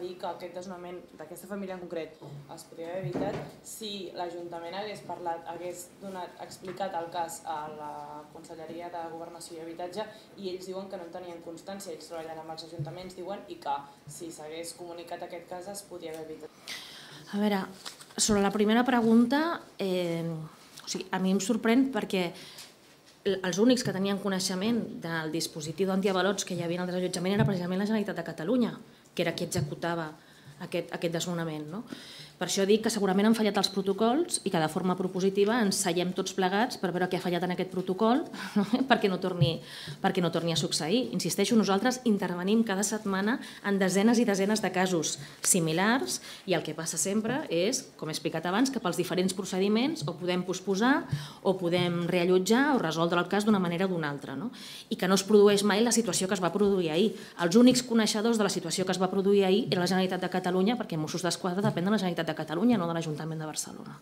dir que aquest desnonament d'aquesta família en concret es podria haver evitat si l'Ajuntament hagués parlat, hagués donat, explicat el cas a la Conselleria de Governació i Habitatge i ells diuen que no en tenien constància, ells treballen amb els ajuntaments, diuen, i que si s'hagués comunicat aquest cas es podia haver evitat. A veure, sobre la primera pregunta, eh, o sigui, a mi em sorprèn perquè els únics que tenien coneixement del dispositiu d'antiavalots que hi havia en el desallotjament era precisament la Generalitat de Catalunya, que era qui executava aquest, aquest desnonament. No? Per això dic que segurament han fallat els protocols i que de forma propositiva ens seiem tots plegats per veure què ha fallat en aquest protocol no? perquè, no torni, perquè no torni a succeir. Insisteixo, nosaltres intervenim cada setmana en desenes i desenes de casos similars i el que passa sempre és, com he explicat abans, que pels diferents procediments o podem posposar o podem reallotjar o resoldre el cas d'una manera o d'una altra. No? I que no es produeix mai la situació que es va produir ahir. Els únics coneixedors de la situació que es va produir ahir era la Generalitat de Catalunya perquè Mossos d'Esquadra depèn de la Generalitat de Catalunya, no de l'Ajuntament de Barcelona.